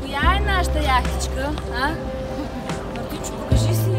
Куя наша яхтичка, а? Ну ты что, покажись.